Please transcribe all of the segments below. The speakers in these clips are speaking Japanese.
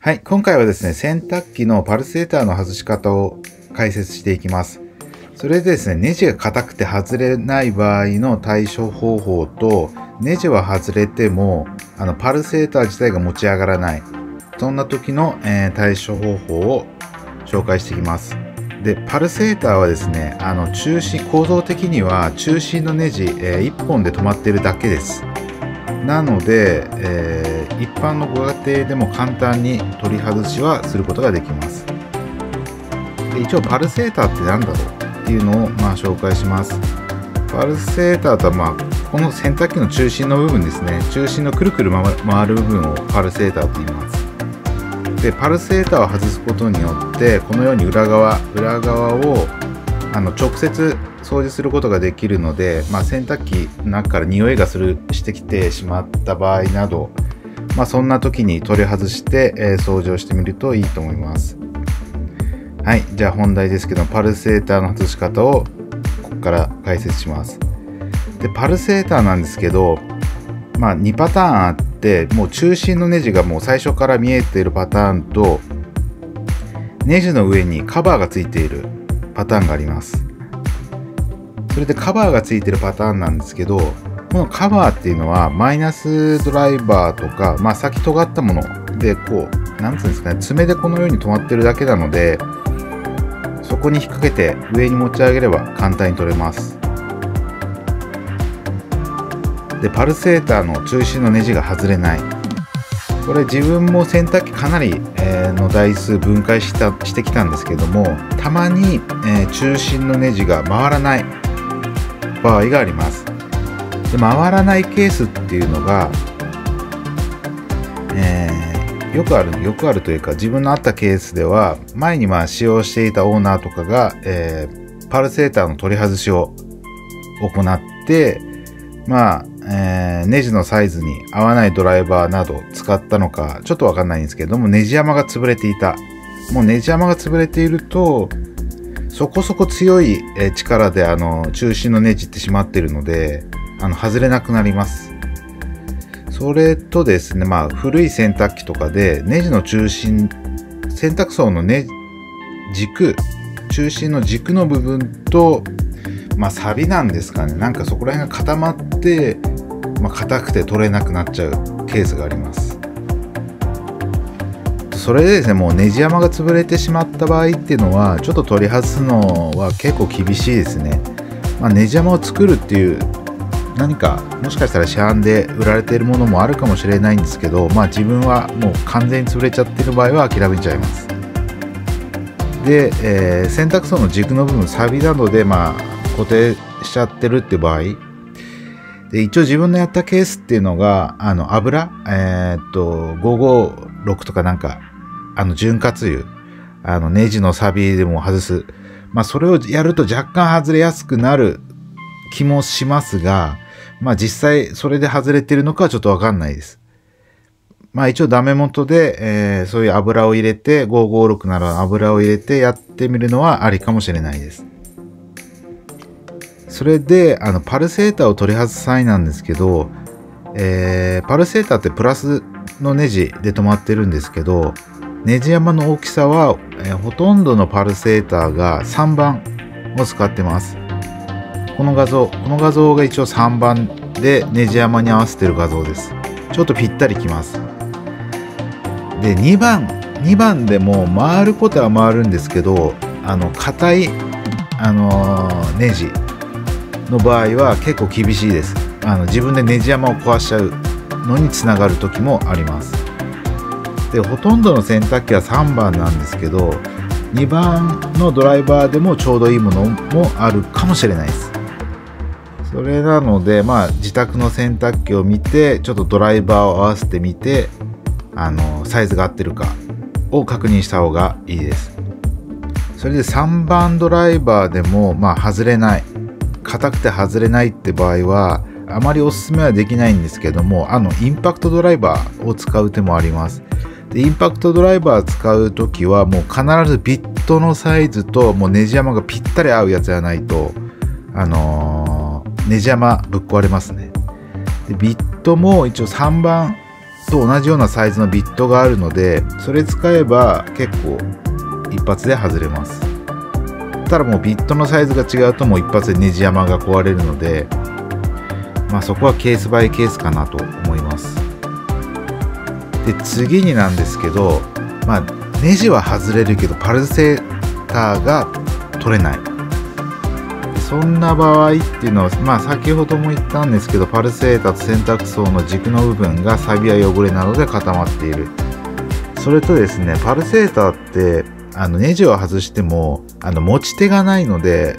はい、今回はですね、洗濯機のパルセーターの外し方を解説していきます。それでですね、ネジが硬くて外れない場合の対処方法と、ネジは外れても、あの、パルセーター自体が持ち上がらない。そんな時の、えー対処方法を紹介していきます。で、パルセーターはですね、あの、中心、構造的には中心のネジ、え1本で止まってるだけです。なので、えー一般のご家庭でも簡単に取り外しはすることができます。で一応パルセーターって何だろうっていうのをまあ紹介します。パルセーターとはまあこの洗濯機の中心の部分ですね。中心のくるくる回る部分をパルセーターと言います。でパルセーターを外すことによってこのように裏側裏側をあの直接掃除することができるので、まあ、洗濯機の中から匂いがするしてきてしまった場合など、まあ、そんな時に取り外して、えー掃除をしてみるといいと思います。はいじゃあ本題ですけどパルセーターの外し方をここから解説します。でパルセーターなんですけどまあ2パターンあってもう中心のネジがもう最初から見えているパターンとネジの上にカバーがついているパターンがあります。それでカバーがついてるパターンなんですけどこのカバーっていうのはマイナスドライバーとか、まあ、先尖ったものでこうなんつうんですかね爪でこのように止まってるだけなのでそこに引っ掛けて上に持ち上げれば簡単に取れます。でパルセーターの中心のネジが外れない。これ自分も洗濯機かなり、えーの台数分解したしてきたんですけどもたまに、えー中心のネジが回らない場合があります。で回らないケースっていうのが、えーよくあるよくあるというか自分のあったケースでは前にまあ使用していたオーナーとかが、えーパルセーターの取り外しを行ってまあ、えーネジのサイズに合わないドライバーなど使ったのかちょっとわかんないんですけどもネジ山が潰れていた。もうネジ山が潰れているとそこそこ強いえ力であの中心のネジってしまってるのであの外れなくなります。それとですねまあ古い洗濯機とかでネジの中心洗濯槽のね軸中心の軸の部分とまあサビなんですかね。なんかそこら辺が固まってまあ硬くて取れなくなっちゃうケースがあります。それでですねもうネジ山が潰れてしまった場合っていうのはちょっと取り外すのは結構厳しいですね、まあ、ネジ山を作るっていう何かもしかしたら市販で売られているものもあるかもしれないんですけどまあ自分はもう完全に潰れちゃってる場合は諦めちゃいます。で、えー洗濯槽の軸の部分サビなどでまあ固定しちゃってるって場合。で一応自分のやったケースっていうのがあの油えーっと556とかなんかあの潤滑油あのネジのサビでも外す。まあそれをやると若干外れやすくなる気もしますがまあ実際それで外れてるのかはちょっとわかんないです。まあ一応ダメ元で、えーそういう油を入れて556なら油を入れてやってみるのはありかもしれないです。それであのパルセーターを取り外す際なんですけど、えーパルセーターってプラスのネジで止まってるんですけどネジ山の大きさは、えーほとんどのパルセーターが3番を使ってます。この画像この画像が一応3番でネジ山に合わせてる画像です。ちょっとぴったりきます。で2番2番でも回ることは回るんですけどあの硬いあのーネジの場合は結構厳しいです。あの自分でネジ山を壊しちゃうのにつながる時もあります。でほとんどの洗濯機は3番なんですけど2番のドライバーでもちょうどいいものもあるかもしれないです。それなのでまあ自宅の洗濯機を見てちょっとドライバーを合わせてみてあのサイズが合ってるかを確認した方がいいです。それで3番ドライバーでもまあ外れない。硬くて外れないって場合はあまりおすすめはできないんですけどもあのインパクトドライバーを使う手もあります。でインパクトドライバー使う時はもう必ずビットのサイズともうネジ山がぴったり合うやつじゃないとあのーネジ山ぶっ壊れますね。でビットも一応3番と同じようなサイズのビットがあるのでそれ使えば結構一発で外れます。ただもうビットのサイズが違うともう一発でネジ山が壊れるのでまあそこはケースバイケースかなと思います。で次になんですけどまあネジは外れるけどパルセーターが取れない。そんな場合っていうのは、まあ、先ほども言ったんですけどパルセーターと洗濯槽の軸の部分がサビや汚れなどで固まっている。それとですねパルセーターってあのネジを外してもあの持ち手がないので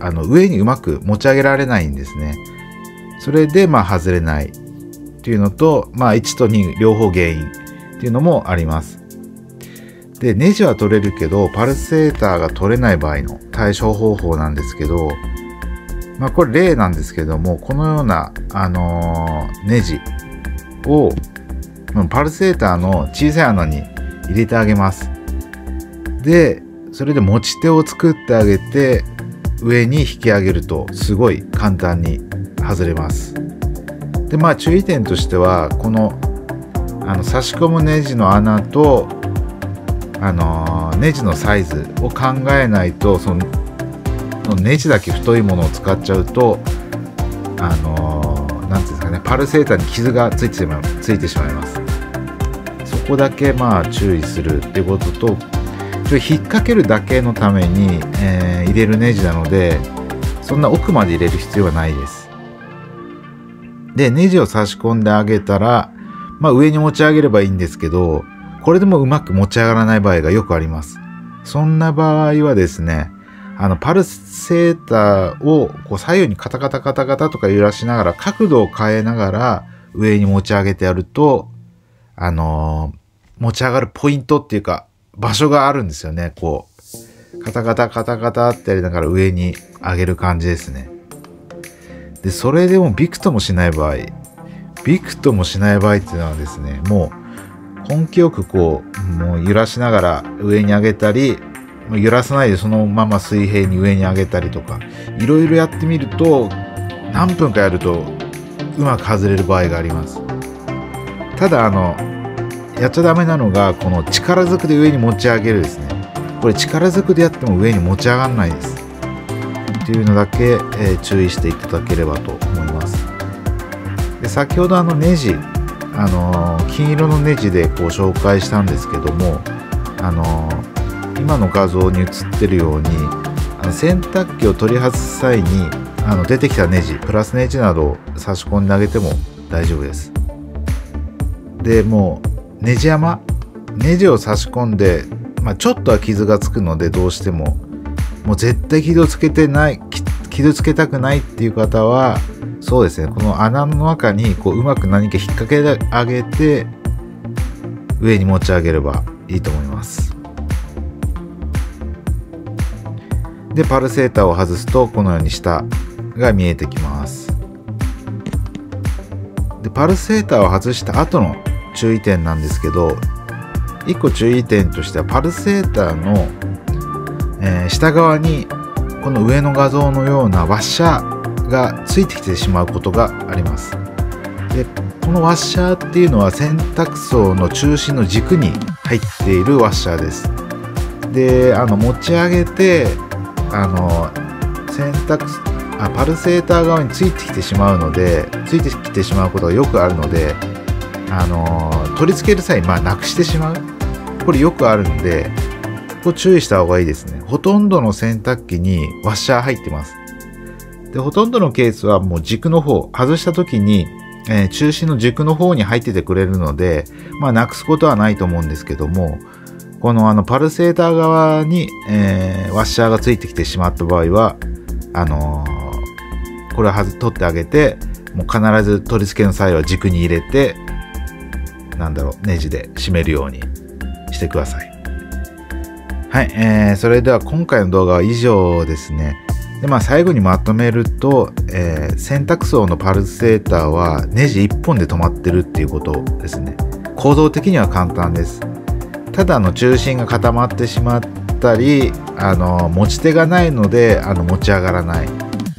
あの上にうまく持ち上げられないんですね。それでまあ外れないっていうのと、まあ、1と2両方原因っていうのもあります。で、ネジは取れるけど、パルセーターが取れない場合の対処方法なんですけど、まあこれ例なんですけども、このような、あのー、ネジを、パルセーターの小さい穴に入れてあげます。で、それで持ち手を作ってあげて、上に引き上げると、すごい簡単に外れます。で、まあ注意点としては、この、あの差し込むネジの穴とあのネジのサイズを考えないとそのネジだけ太いものを使っちゃうとあの何ていうんですかねパルセーターに傷がついてしまうついてしまいます。そこだけまあ注意するっていうことと引っ掛けるだけのために、えー、入れるネジなのでそんな奥まで入れる必要はないです。でネジを差し込んであげたらまあ上に持ち上げればいいんですけどこれでもうまく持ち上がらない場合がよくあります。そんな場合はですね、あの、パルセーターをこう左右にカタカタカタカタとか揺らしながら、角度を変えながら上に持ち上げてやると、あのー、持ち上がるポイントっていうか、場所があるんですよね。こう、カタカタカタカタってやりながら上に上げる感じですね。で、それでもビクともしない場合、ビクともしない場合っていうのはですね、もう根気よくこう、もう揺らしながら上に上げたり、揺らさないでそのまま水平に上に上げたりとか、いろいろやってみると、何分かやるとうまく外れる場合があります。ただ、あの、やっちゃダメなのが、この力ずくで上に持ち上げるですね。これ力ずくでやっても上に持ち上がらないです。っていうのだけ、えー、注意していただければと思います。で先ほどあのネジあの金色のネジでこう紹介したんですけどもあの今の画像に映ってるようにあの洗濯機を取り外す際にあの出てきたネジプラスネジなどを差し込んであげても大丈夫です。でもうネジ山ネジを差し込んで、まあ、ちょっとは傷がつくのでどうしてももう絶対傷つけてない傷つけたくないっていう方はそうですね。この穴の中にこううまく何か引っ掛けてあげて上に持ち上げればいいと思います。でパルセーターを外すとこのように下が見えてきます。でパルセーターを外した後の注意点なんですけど1個注意点としてはパルセーターの、えー、下側にこの上の画像のようなワッシャーがついてきてしまうことがあります。でこのワッシャーっていうのは洗濯槽の中心の軸に入っているワッシャーです。であの持ち上げてあの洗濯あパルセーター側についてきてしまうのでついてきてしまうことがよくあるのであの取り付ける際まあなくしてしまう。これよくあるんでここ注意した方がいいですね。ほとんどの洗濯機にワッシャー入ってます。で、ほとんどのケースはもう軸の方、外した時に、えー、中心の軸の方に入っててくれるので、まあ、なくすことはないと思うんですけども、このあの、パルセーター側に、えー、ワッシャーがついてきてしまった場合は、あのー、これは取ってあげて、もう必ず取り付けの際は軸に入れて、なんだろう、ネジで締めるようにしてください。はい、えー、それでは今回の動画は以上ですね。でまあ最後にまとめると、えー、洗濯槽のパルセーターはネジ1本で止まってるっていうことですね構造的には簡単ですただの中心が固まってしまったりあの持ち手がないのであの持ち上がらない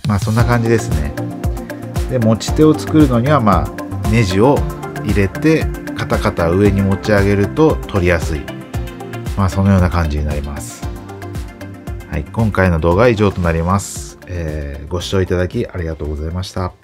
まあそんな感じですねで持ち手を作るのにはまあネジを入れてカタカタ上に持ち上げると取りやすい。まあそのような感じになります。はい、今回の動画は以上となります。えー、ご視聴いただきありがとうございました。